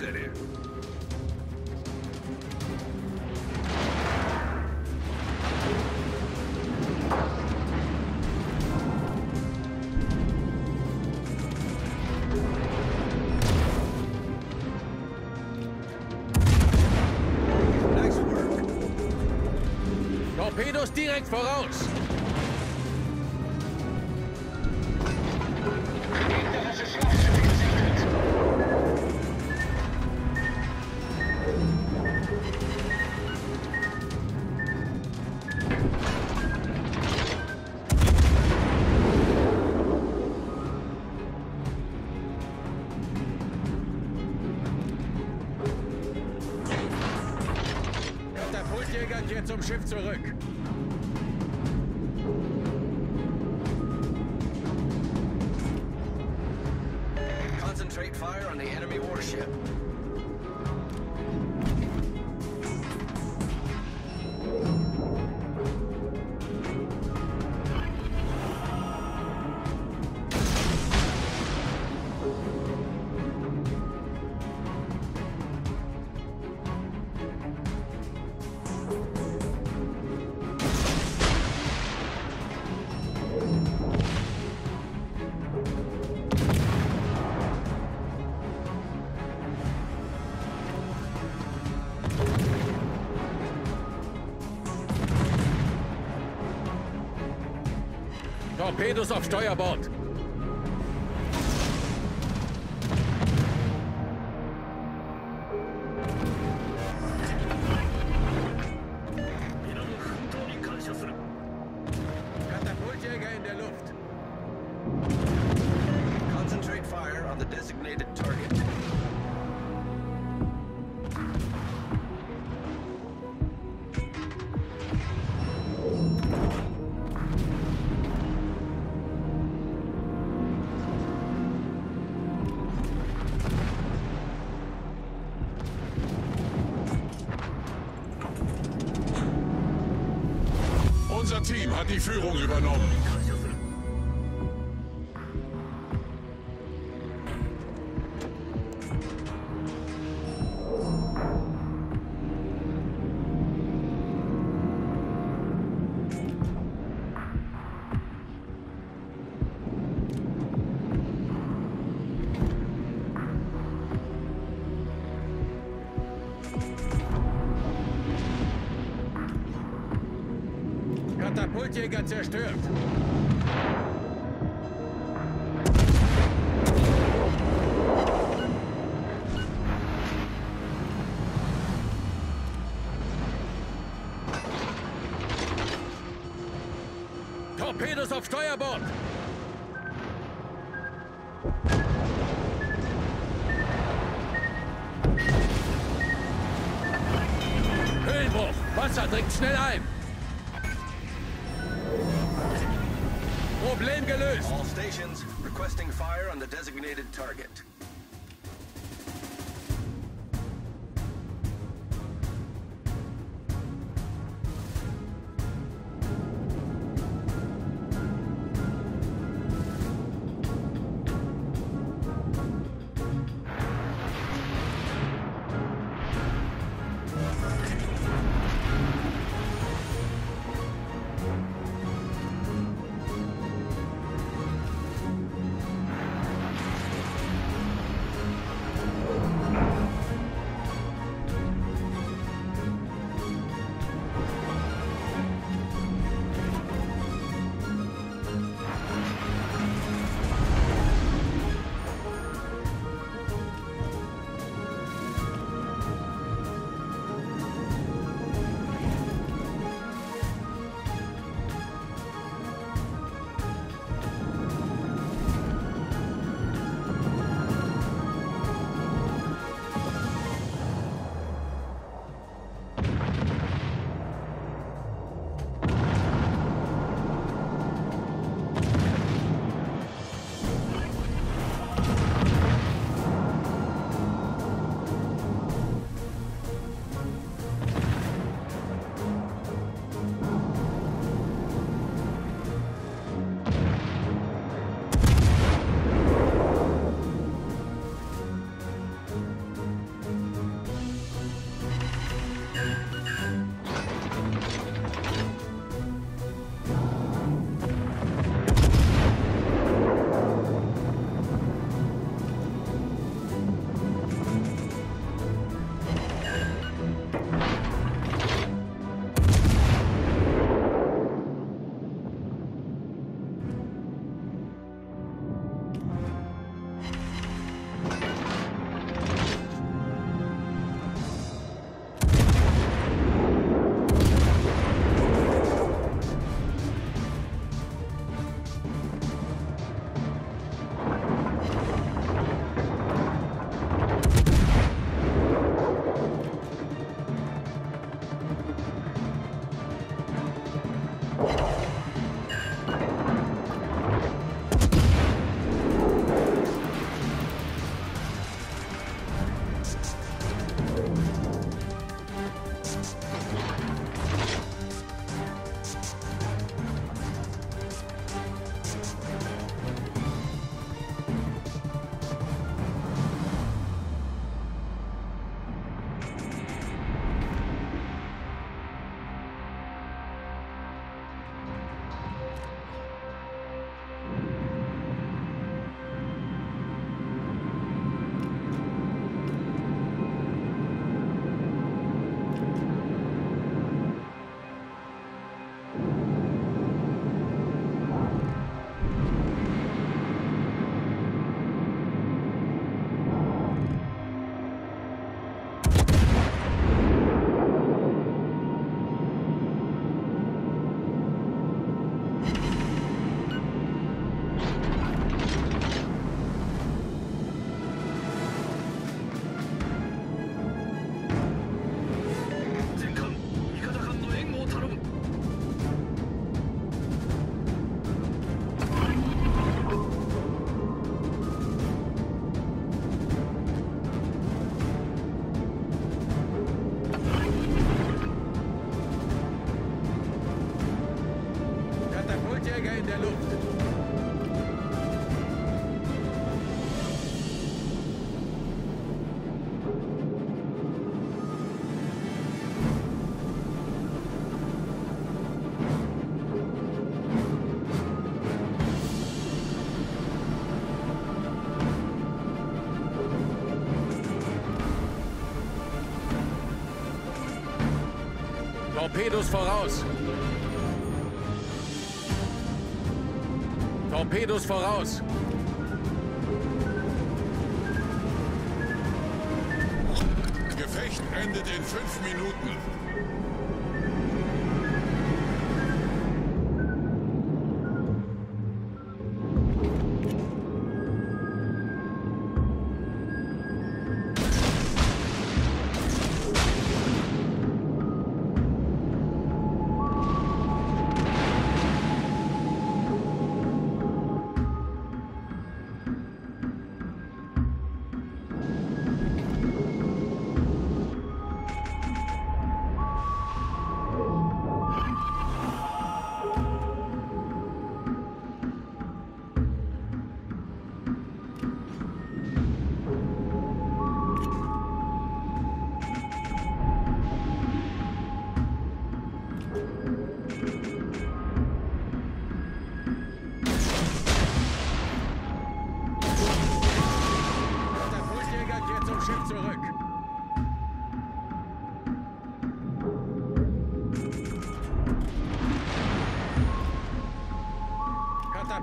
city. Torpedos direkt voraus! Kehrt zum Schiff zurück. Torpedos auf Steuerbord. Team hat die Führung übernommen. Katapultjäger zerstört. Torpedos auf Steuerbord! Höhenbruch! Wasser dringt schnell ein! Gelöst! All stations requesting fire on the designated target. Katapultjäger in der Luft. Torpedos voraus. Torpedos voraus. Gefecht endet in fünf Minuten.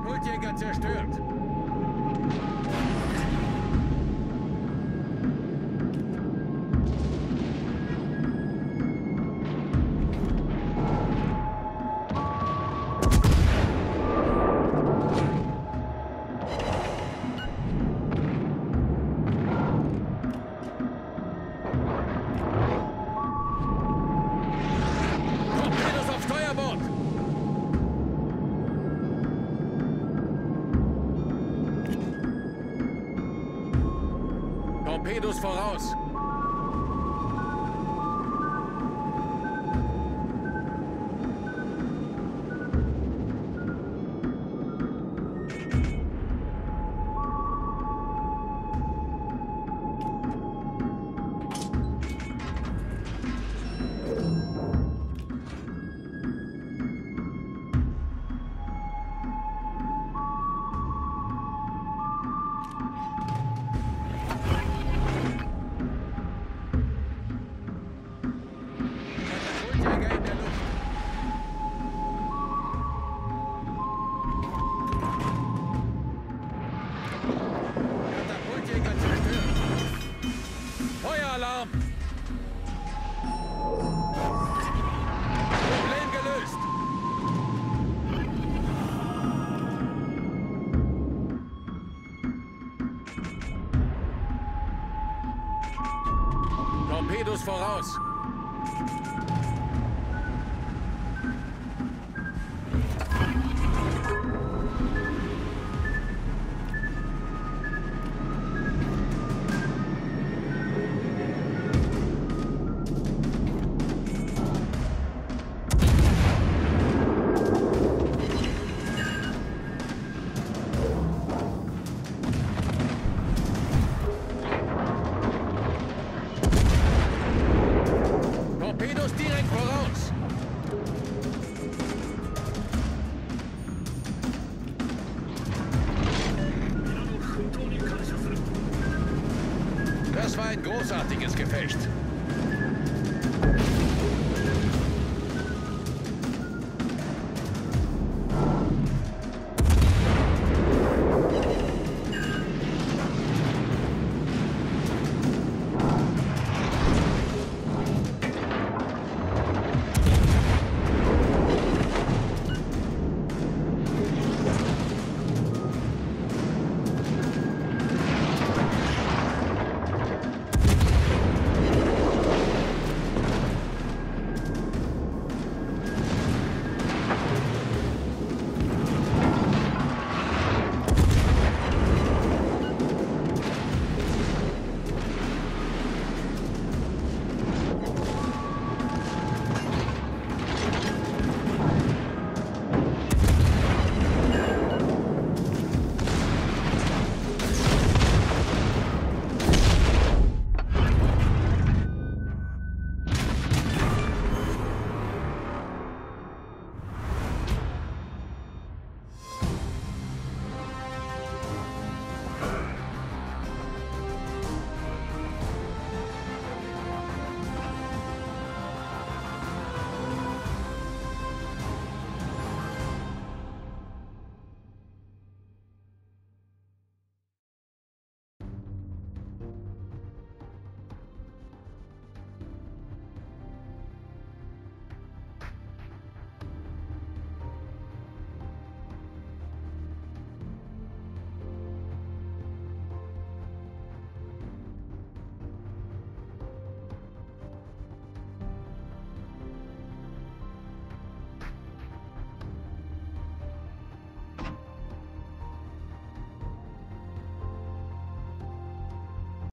Katapultjäger zerstört. Torpedos voraus. Ein großartiges Gefecht.